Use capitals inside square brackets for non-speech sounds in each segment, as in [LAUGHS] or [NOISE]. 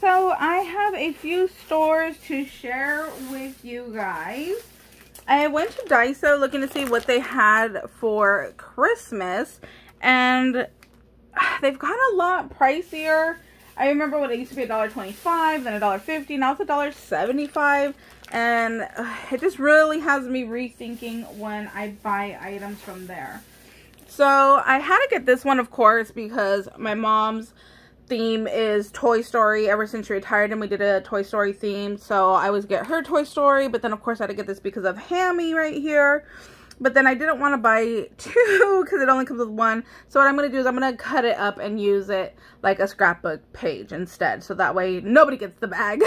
so I have a few stores to share with you guys. I went to Daiso looking to see what they had for Christmas. And they've got a lot pricier. I remember when it used to be $1.25, then $1.50, now it's $1.75. And uh, it just really has me rethinking when I buy items from there. So I had to get this one, of course, because my mom's theme is Toy Story ever since she retired and we did a Toy Story theme. So I always get her Toy Story, but then of course I had to get this because of Hammy right here. But then I didn't want to buy [LAUGHS] two because it only comes with one. So what I'm going to do is I'm going to cut it up and use it like a scrapbook page instead. So that way nobody gets the bag. [LAUGHS]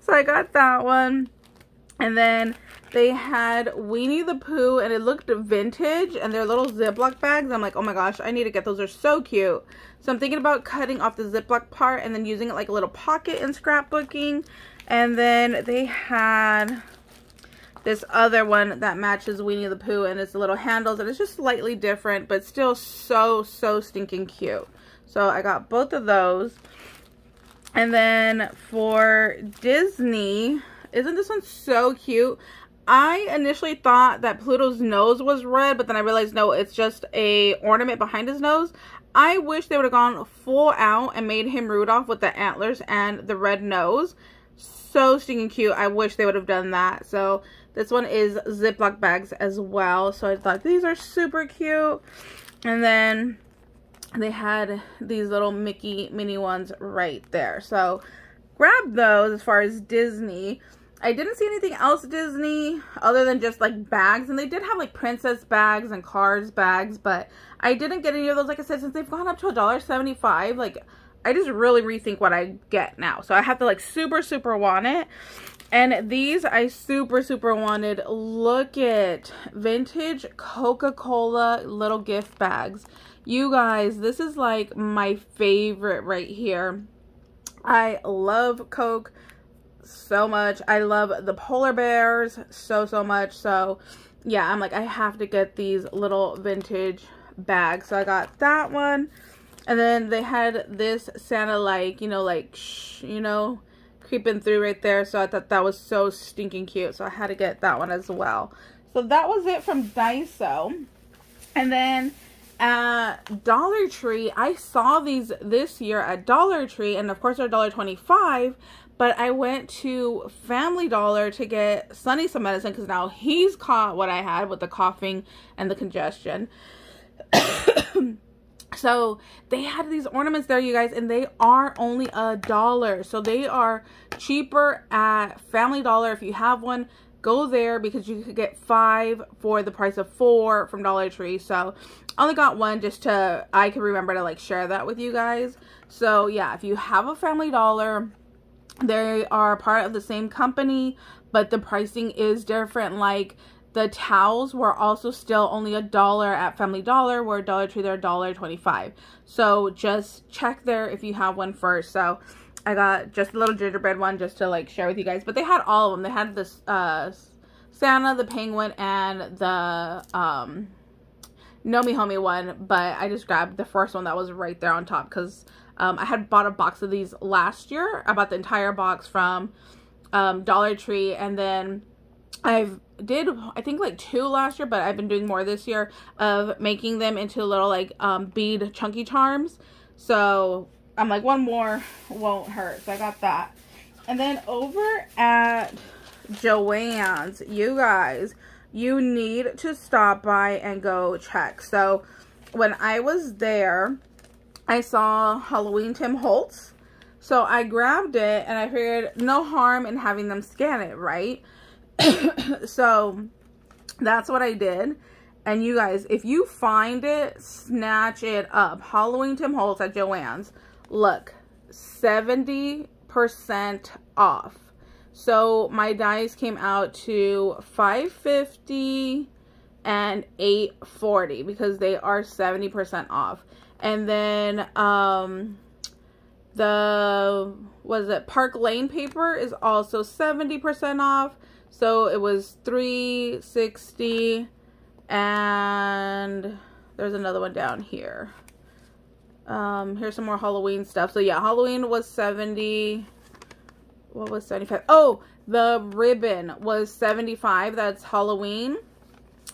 so I got that one. And then they had Winnie the Pooh and it looked vintage and they're little Ziploc bags. I'm like, oh my gosh, I need to get those. They're so cute. So I'm thinking about cutting off the Ziploc part and then using it like a little pocket in scrapbooking. And then they had this other one that matches Winnie the Pooh and it's the little handles and it's just slightly different but still so so stinking cute so I got both of those and then for Disney isn't this one so cute I initially thought that Pluto's nose was red but then I realized no it's just a ornament behind his nose I wish they would have gone full out and made him Rudolph with the antlers and the red nose so stinking cute I wish they would have done that so this one is Ziploc bags as well. So I thought these are super cute. And then they had these little Mickey mini ones right there. So grab those as far as Disney. I didn't see anything else Disney other than just like bags. And they did have like princess bags and cars bags. But I didn't get any of those. Like I said, since they've gone up to a dollar seventy-five, like I just really rethink what I get now. So I have to like super, super want it. And these I super, super wanted. Look at vintage Coca-Cola little gift bags. You guys, this is like my favorite right here. I love Coke so much. I love the polar bears so, so much. So, yeah, I'm like, I have to get these little vintage bags. So I got that one. And then they had this Santa like, you know, like, shh, you know, creeping through right there. So I thought that was so stinking cute. So I had to get that one as well. So that was it from Daiso. And then at Dollar Tree, I saw these this year at Dollar Tree. And of course they're $1.25. But I went to Family Dollar to get Sunny some medicine because now he's caught what I had with the coughing and the congestion. [COUGHS] So they had these ornaments there, you guys, and they are only a dollar. So they are cheaper at Family Dollar. If you have one, go there because you could get five for the price of four from Dollar Tree. So I only got one just to, I can remember to like share that with you guys. So yeah, if you have a Family Dollar, they are part of the same company, but the pricing is different. Like the towels were also still only a dollar at Family Dollar, where Dollar Tree they're a dollar twenty-five. So just check there if you have one first. So I got just a little gingerbread one just to like share with you guys. But they had all of them. They had this uh, Santa, the penguin, and the um, Nomi Homie one. But I just grabbed the first one that was right there on top because um, I had bought a box of these last year. I bought the entire box from um, Dollar Tree and then I've did I think like two last year, but I've been doing more this year of making them into little like um, bead chunky charms. So I'm like one more won't hurt. So I got that. And then over at Joann's, you guys, you need to stop by and go check. So when I was there, I saw Halloween Tim Holtz. So I grabbed it and I figured no harm in having them scan it, right? [COUGHS] so that's what I did. And you guys, if you find it, snatch it up. Halloween Tim Holtz at Joann's. Look, 70% off. So my dice came out to 550 and 840 because they are 70% off. And then um the was it Park Lane paper is also 70% off. So it was 360 and there's another one down here. Um, here's some more Halloween stuff. So yeah, Halloween was 70. What was 75? Oh, the ribbon was 75. That's Halloween.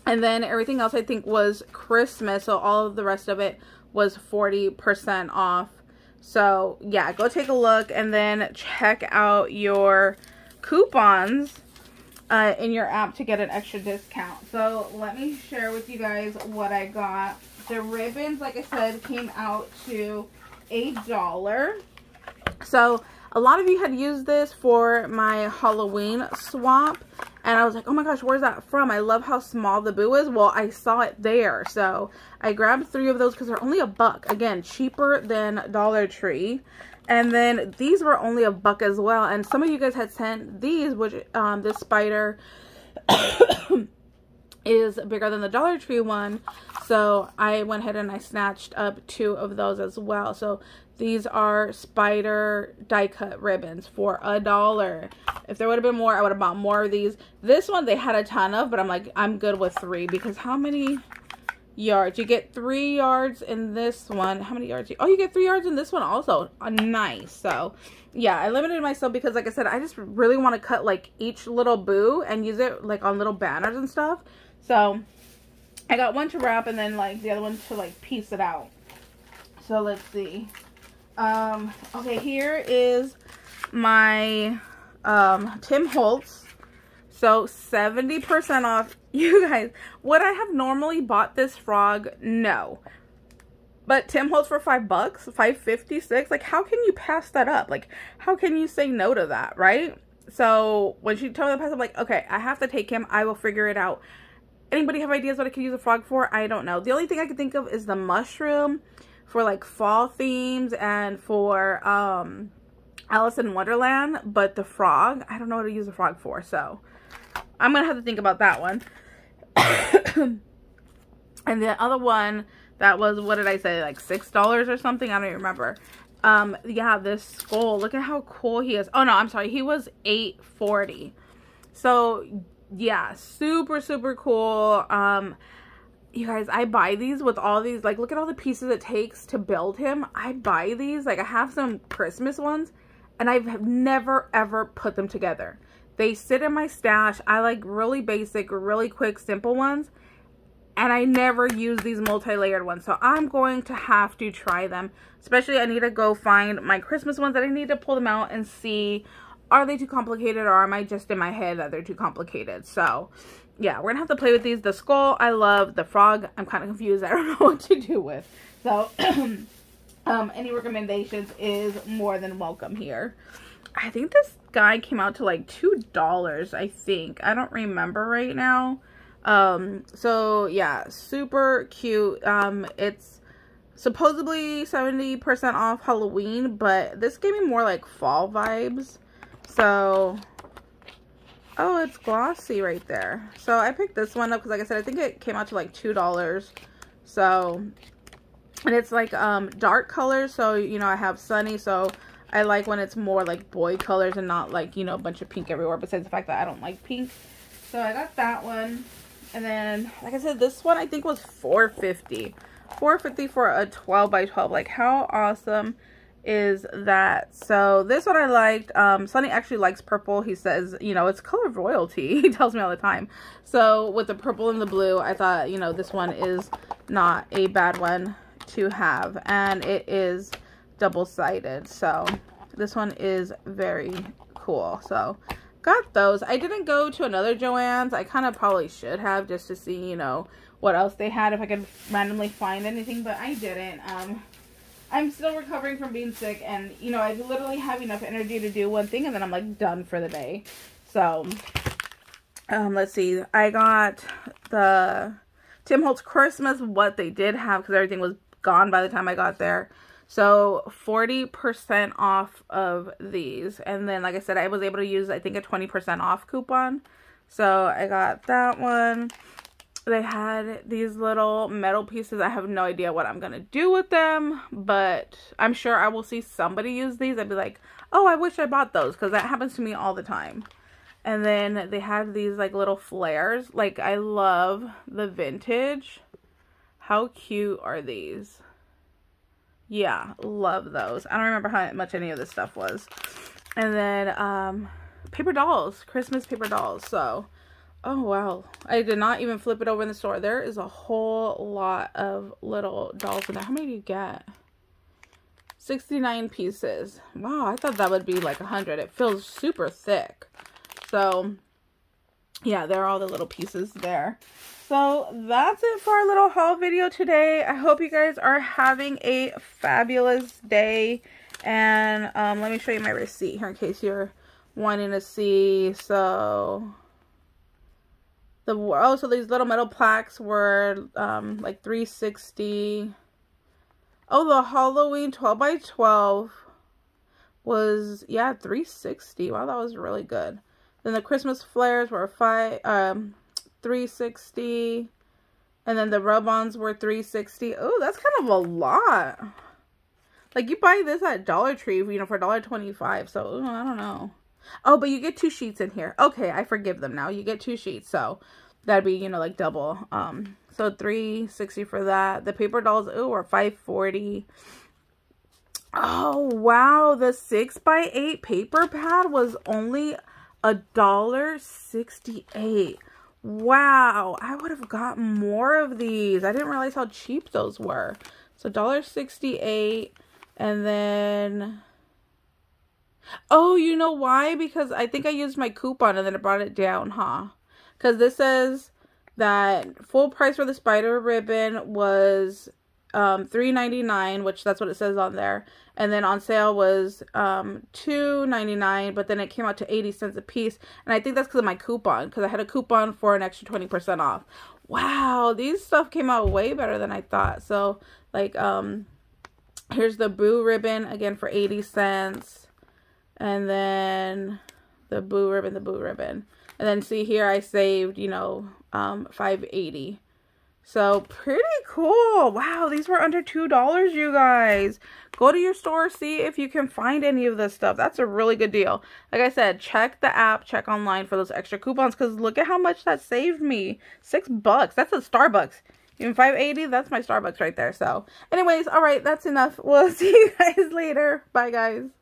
And then everything else I think was Christmas. So all of the rest of it was 40% off. So yeah, go take a look and then check out your coupons uh, in your app to get an extra discount. So let me share with you guys what I got. The ribbons, like I said, came out to a dollar. So a lot of you had used this for my Halloween swap. And I was like, oh my gosh, where's that from? I love how small the boo is. Well, I saw it there. So I grabbed three of those because they're only a buck. Again, cheaper than Dollar Tree. And then these were only a buck as well. And some of you guys had sent these, which um, this spider is bigger than the Dollar Tree one. So I went ahead and I snatched up two of those as well. So these are spider die cut ribbons for a dollar. If there would have been more, I would have bought more of these. This one they had a ton of, but I'm like, I'm good with three because how many yards. You get three yards in this one. How many yards? Oh, you get three yards in this one also. Uh, nice. So, yeah, I limited myself because, like I said, I just really want to cut, like, each little boo and use it, like, on little banners and stuff. So, I got one to wrap and then, like, the other one to, like, piece it out. So, let's see. Um, okay, here is my um, Tim Holtz so 70% off. [LAUGHS] You guys, would I have normally bought this frog? No. But Tim Holtz for five bucks, five fifty six. Like, how can you pass that up? Like, how can you say no to that, right? So when she told me to pass, I'm like, okay, I have to take him. I will figure it out. Anybody have ideas what I could use a frog for? I don't know. The only thing I could think of is the mushroom for like fall themes and for um Alice in Wonderland. But the frog, I don't know what to use a frog for. So I'm going to have to think about that one. [COUGHS] and the other one that was, what did I say, like $6 or something? I don't even remember. Um, yeah, this skull. Look at how cool he is. Oh, no, I'm sorry. He was 840 So, yeah, super, super cool. Um, you guys, I buy these with all these, like, look at all the pieces it takes to build him. I buy these, like, I have some Christmas ones, and I've never, ever put them together. They sit in my stash. I like really basic, really quick, simple ones. And I never use these multi-layered ones. So I'm going to have to try them. Especially I need to go find my Christmas ones that I need to pull them out and see are they too complicated or am I just in my head that they're too complicated. So yeah, we're to have to play with these. The skull, I love. The frog, I'm kind of confused. [LAUGHS] I don't know what to do with. So [CLEARS THROAT] um, any recommendations is more than welcome here. I think this guy came out to like two dollars i think i don't remember right now um so yeah super cute um it's supposedly 70 percent off halloween but this gave me more like fall vibes so oh it's glossy right there. So i picked this one up because like i said i think it came out to like two dollars. So and it's like um dark colors so you know i have sunny so I like when it's more like boy colors and not like, you know, a bunch of pink everywhere besides the fact that I don't like pink. So I got that one. And then, like I said, this one I think was 450 450 for a 12 by 12 Like, how awesome is that? So this one I liked. Um, Sunny actually likes purple. He says, you know, it's color royalty. [LAUGHS] he tells me all the time. So with the purple and the blue, I thought, you know, this one is not a bad one to have. And it is double-sided. So this one is very cool. So got those. I didn't go to another Joann's. I kind of probably should have just to see, you know, what else they had if I could randomly find anything, but I didn't. Um, I'm still recovering from being sick and, you know, I literally have enough energy to do one thing and then I'm like done for the day. So, um, let's see. I got the Tim Holtz Christmas, what they did have because everything was gone by the time I got there. So 40% off of these. And then, like I said, I was able to use, I think, a 20% off coupon. So I got that one. They had these little metal pieces. I have no idea what I'm going to do with them. But I'm sure I will see somebody use these. I'd be like, oh, I wish I bought those. Because that happens to me all the time. And then they had these like little flares. Like I love the vintage. How cute are these? Yeah, love those. I don't remember how much any of this stuff was. And then um, paper dolls, Christmas paper dolls. So, oh wow. I did not even flip it over in the store. There is a whole lot of little dolls in there. How many do you get? 69 pieces. Wow, I thought that would be like 100. It feels super thick. So, yeah, there are all the little pieces there. So that's it for our little haul video today. I hope you guys are having a fabulous day. And um, let me show you my receipt here in case you're wanting to see. So the oh, so these little metal plaques were um, like 360. Oh, the Halloween 12 by 12 was yeah 360. Wow, that was really good. Then the Christmas flares were five um 360 and then the rub-ons were 360 oh that's kind of a lot like you buy this at dollar tree you know for $1.25 so i don't know oh but you get two sheets in here. Okay i forgive them now. You get two sheets so that'd be you know like double. Um so 360 for that. The paper dolls oh are 540 oh wow the six by eight paper pad was only a dollar 68 Wow, I would have got more of these. I didn't realize how cheap those were. So $1.68 and then Oh, you know why? Because I think I used my coupon and then it brought it down, huh? Because this says that full price for the spider ribbon was um, $3.99, which that's what it says on there. And then on sale was um, $2.99, but then it came out to 80 cents a piece. And I think that's because of my coupon, because I had a coupon for an extra 20% off. Wow, these stuff came out way better than I thought. So, like, um, here's the Boo ribbon, again, for 80 cents. And then the Boo ribbon, the Boo ribbon. And then see here, I saved, you know, um, 580 so pretty cool. Wow, these were under $2, you guys. Go to your store, see if you can find any of this stuff. That's a really good deal. Like I said, check the app, check online for those extra coupons because look at how much that saved me. Six bucks. That's a Starbucks. Even 580 that's my Starbucks right there. So anyways, all right, that's enough. We'll [LAUGHS] see you guys later. Bye, guys.